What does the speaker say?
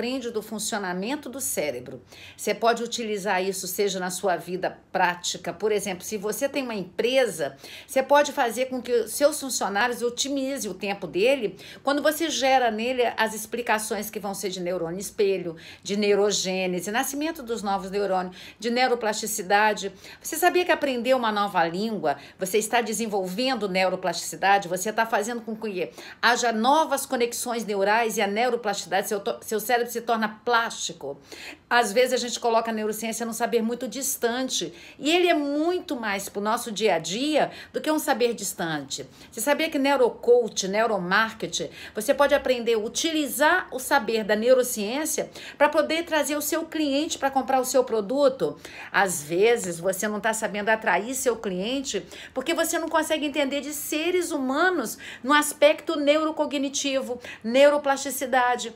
aprende do funcionamento do cérebro. Você pode utilizar isso, seja na sua vida prática. Por exemplo, se você tem uma empresa, você pode fazer com que seus funcionários otimizem o tempo dele quando você gera nele as explicações que vão ser de neurônio espelho, de neurogênese, nascimento dos novos neurônios, de neuroplasticidade. Você sabia que aprender uma nova língua, você está desenvolvendo neuroplasticidade, você está fazendo com que haja novas conexões neurais e a neuroplasticidade, seu, seu cérebro se torna plástico. Às vezes a gente coloca a neurociência num saber muito distante e ele é muito mais para o nosso dia a dia do que um saber distante. Você sabia que neurocoach, neuromarketing, você pode aprender a utilizar o saber da neurociência para poder trazer o seu cliente para comprar o seu produto? Às vezes você não está sabendo atrair seu cliente porque você não consegue entender de seres humanos no aspecto neurocognitivo, neuroplasticidade.